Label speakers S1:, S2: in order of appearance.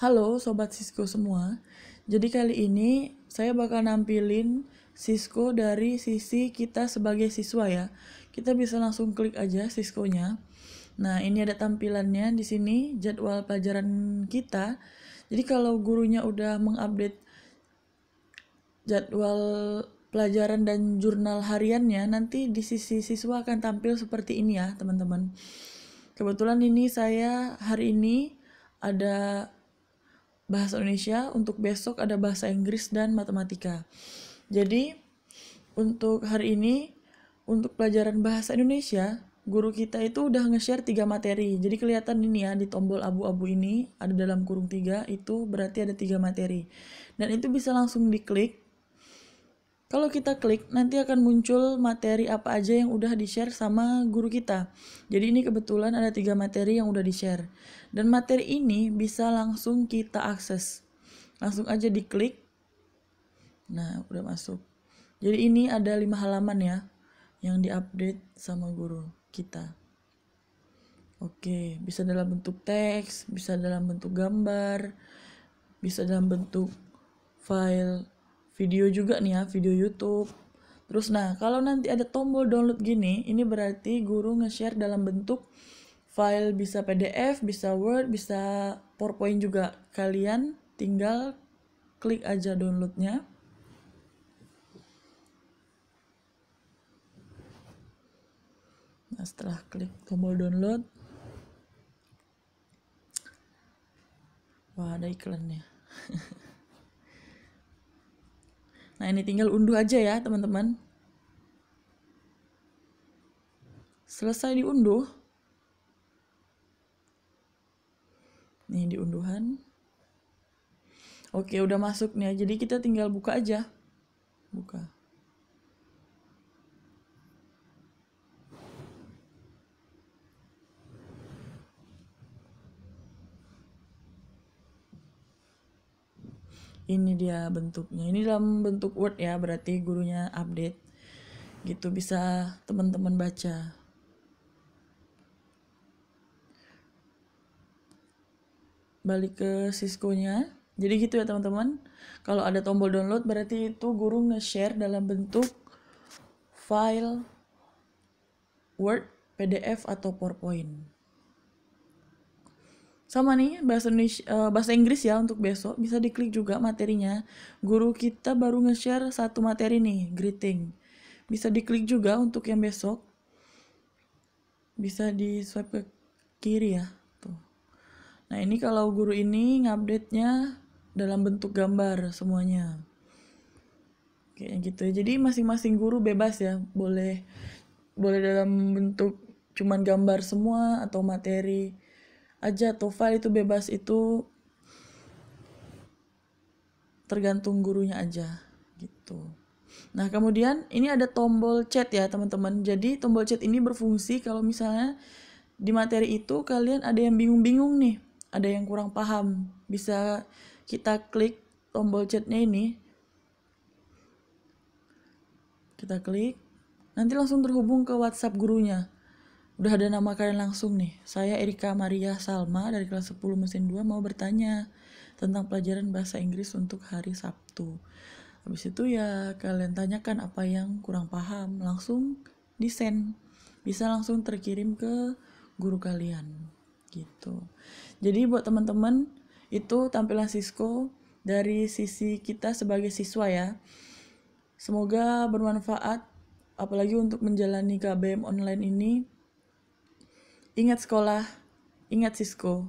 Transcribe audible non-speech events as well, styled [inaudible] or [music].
S1: Halo Sobat Sisko semua. Jadi kali ini saya bakal nampilin Sisko dari sisi kita sebagai siswa ya. Kita bisa langsung klik aja Siskonya. Nah ini ada tampilannya di sini jadwal pelajaran kita. Jadi kalau gurunya udah mengupdate jadwal pelajaran dan jurnal hariannya Nanti di sisi siswa akan tampil seperti ini ya teman-teman. Kebetulan ini saya hari ini ada bahasa Indonesia, untuk besok ada bahasa Inggris dan matematika. Jadi, untuk hari ini, untuk pelajaran bahasa Indonesia, guru kita itu udah nge-share tiga materi. Jadi kelihatan ini ya, di tombol abu-abu ini, ada dalam kurung tiga, itu berarti ada tiga materi. Dan itu bisa langsung diklik, kalau kita klik, nanti akan muncul materi apa aja yang udah di-share sama guru kita. Jadi ini kebetulan ada tiga materi yang udah di-share. Dan materi ini bisa langsung kita akses. Langsung aja diklik. Nah, udah masuk. Jadi ini ada lima halaman ya, yang diupdate sama guru kita. Oke, bisa dalam bentuk teks, bisa dalam bentuk gambar, bisa dalam bentuk file video juga nih ya, video YouTube. Terus nah, kalau nanti ada tombol download gini, ini berarti guru nge-share dalam bentuk file bisa PDF, bisa Word, bisa PowerPoint juga. Kalian tinggal klik aja downloadnya. Nah, setelah klik tombol download, wah ada iklannya. [laughs] Nah ini tinggal unduh aja ya teman-teman. Selesai diunduh. Nih diunduhan. Oke udah masuk nih jadi kita tinggal buka aja. Buka. Ini dia bentuknya. Ini dalam bentuk word ya berarti gurunya update. Gitu bisa teman-teman baca. Balik ke Cisco-nya. Jadi gitu ya teman-teman. Kalau ada tombol download berarti itu guru nge-share dalam bentuk file Word, PDF atau PowerPoint sama nih bahasa Indonesia uh, bahasa Inggris ya untuk besok. Bisa diklik juga materinya. Guru kita baru nge-share satu materi nih greeting. Bisa diklik juga untuk yang besok. Bisa di swipe ke kiri ya tuh. Nah ini kalau guru ini ngupdate nya dalam bentuk gambar semuanya. Kayak gitu. Ya jadi masing-masing guru bebas ya. Boleh boleh dalam bentuk cuman gambar semua atau materi aja file itu bebas itu tergantung gurunya aja gitu. Nah, kemudian ini ada tombol chat ya, teman-teman. Jadi tombol chat ini berfungsi kalau misalnya di materi itu kalian ada yang bingung-bingung nih, ada yang kurang paham, bisa kita klik tombol chatnya ini. Kita klik, nanti langsung terhubung ke WhatsApp gurunya. Udah ada nama kalian langsung nih. Saya Erika Maria Salma dari kelas 10 mesin 2 mau bertanya tentang pelajaran bahasa Inggris untuk hari Sabtu. Habis itu ya kalian tanyakan apa yang kurang paham, langsung desain. Bisa langsung terkirim ke guru kalian. Gitu. Jadi buat teman-teman itu tampilan Cisco dari sisi kita sebagai siswa ya. Semoga bermanfaat apalagi untuk menjalani KBM online ini Ingat sekolah, ingat Sisko.